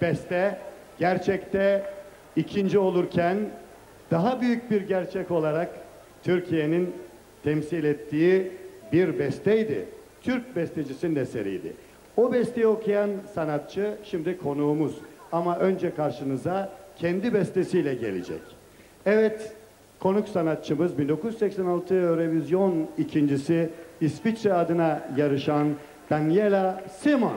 beste gerçekte ikinci olurken daha büyük bir gerçek olarak Türkiye'nin temsil ettiği bir besteydi. Türk bestecisinin eseriydi. O besteyi okuyan sanatçı şimdi konuğumuz. Ama önce karşınıza kendi bestesiyle gelecek. Evet, konuk sanatçımız 1986 Eurovision ikincisi İsviçre adına yarışan Daniela Simon.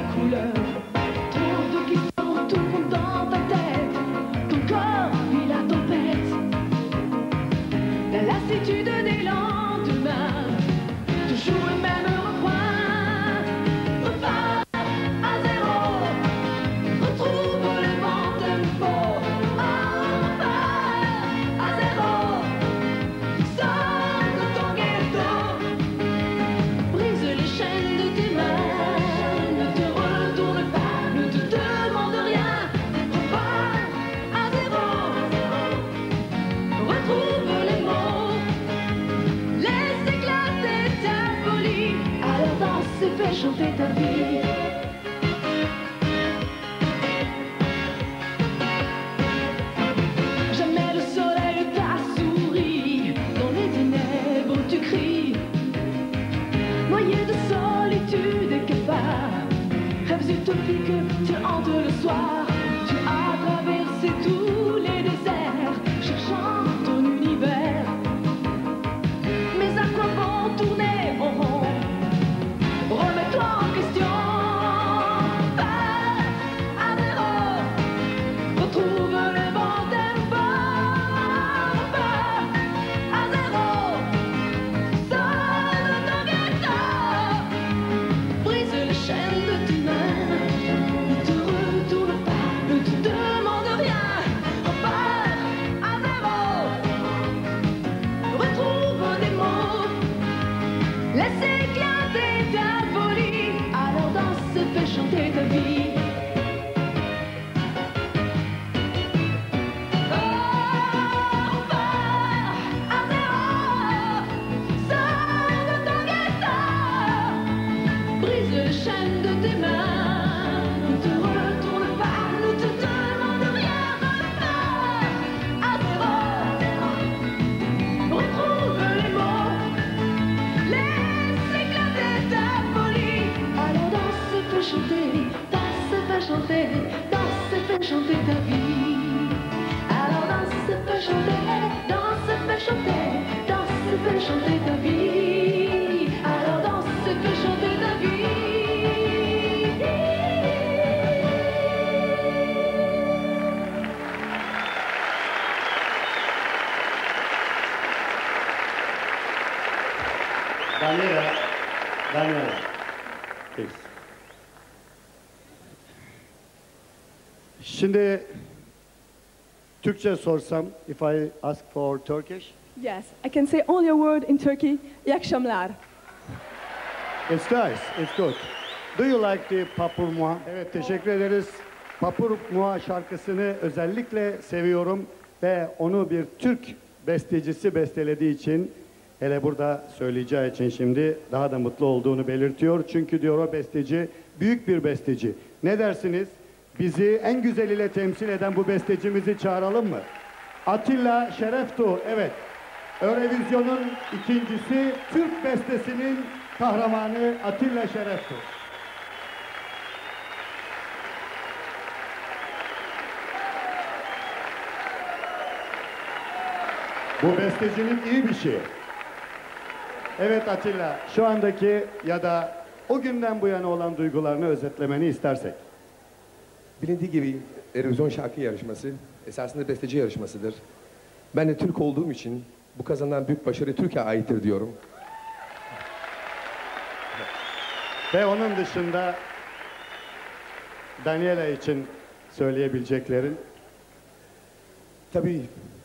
Couleur. Chanter ta vie. Jamais le soleil t'a souri Dans les ténèbres tu cries. Noyé de solitude et cafard Rêves utopiques te hantent le soir Danse et fais chanter ta vie Alors danse et fais chanter ta vie Daniela, Daniela. Please. Şimdi Türkçe sorsam, if I ask for Turkish, Yes, I can say only a word in Turkey. İyi akşamlar. it's nice, it's good. Do you like the Papur Mua? Evet, teşekkür ederiz. Papur Mua şarkısını özellikle seviyorum ve onu bir Türk bestecisi bestelediği için hele burada söyleyeceği için şimdi daha da mutlu olduğunu belirtiyor. Çünkü diyor o besteci büyük bir besteci. Ne dersiniz? Bizi en güzeliyle temsil eden bu bestecimizi çağıralım mı? Atilla Şereftu, evet. Eurovision'un ikincisi Türk bestesinin kahramanı Atilla Şereftu. Bu bestecinin iyi bir şeyi. Evet Atilla, şu andaki ya da o günden bu yana olan duygularını özetlemeni istersek. Bilindiği gibi Erozyon şarkı yarışması esasında besteci yarışmasıdır. Ben de Türk olduğum için bu kazanan büyük başarı Türkiye aittir diyorum. Ve onun dışında Daniela için söyleyebileceklerin. Tabii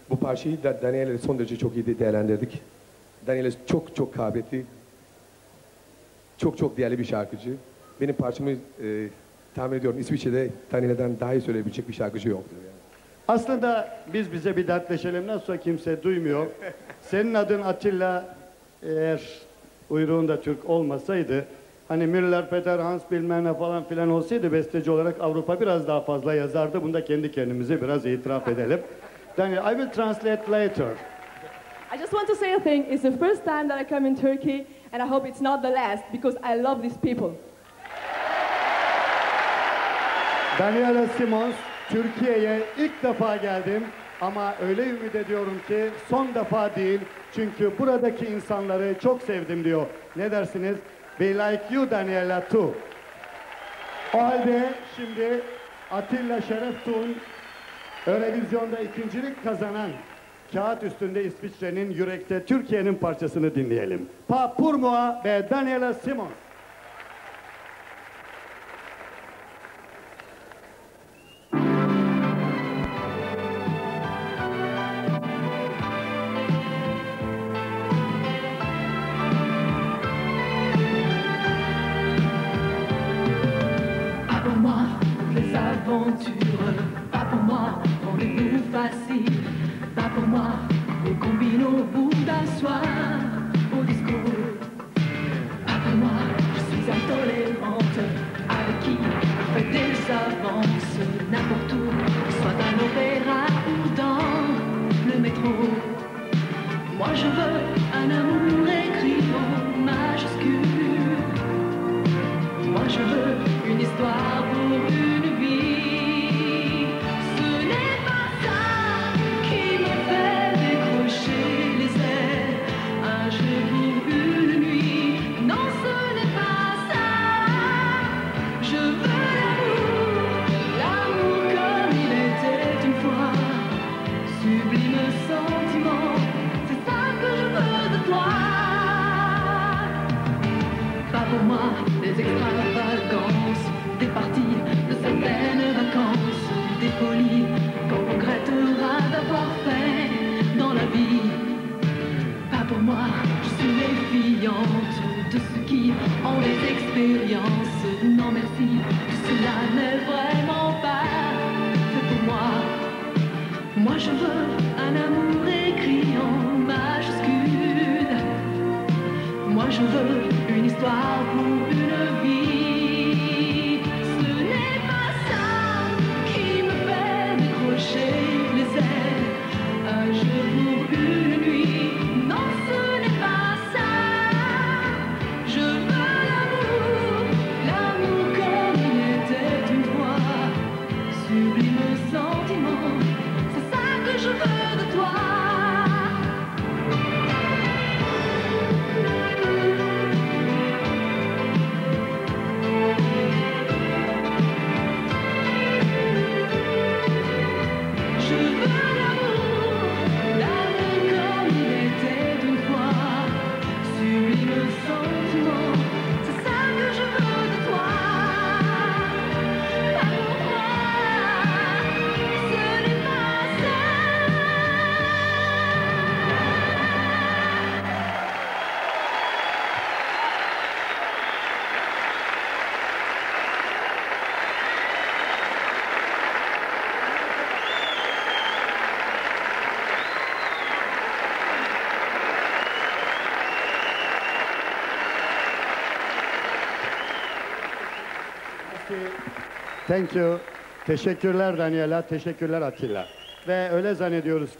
bu parçayı da Daniel'le son derece çok iyi de- değerlendirdik. Daniel çok çok kabiliyetli, çok çok değerli bir şarkıcı. Benim parçamı e, tahmin ediyorum İsviçre'de Daniel'den daha iyi söyleyebilecek bir şarkıcı yoktur. Yani. Aslında biz bize bir dertleşelim nasılsa kimse duymuyor. Senin adın Atilla eğer uyruğunda Türk olmasaydı hani Müller, Peter, Hans bilmem ne falan filan olsaydı besteci olarak Avrupa biraz daha fazla yazardı. Bunu da kendi kendimize biraz itiraf edelim. Daniel, I will translate later. I just want to say a thing. It's the first time that I come in Turkey, and I hope it's not the last because I love these people. Daniela Simons, Türkiye'ye ilk defa geldim ama öyle ümit ediyorum ki son defa değil. Çünkü buradaki insanları çok sevdim diyor. Ne dersiniz? We like you Daniela too. O halde şimdi Atilla Şereftun Eurovizyon'da ikincilik kazanan kağıt üstünde İsviçre'nin yürekte Türkiye'nin parçasını dinleyelim. Pa ve Daniela Simons. fly. Méfiante de ceux qui ont des expériences. Non merci, cela n'est vraiment pas fait pour moi. Moi je veux Thank you. Teşekkürler Daniela, teşekkürler Atilla. Ve öyle zannediyoruz ki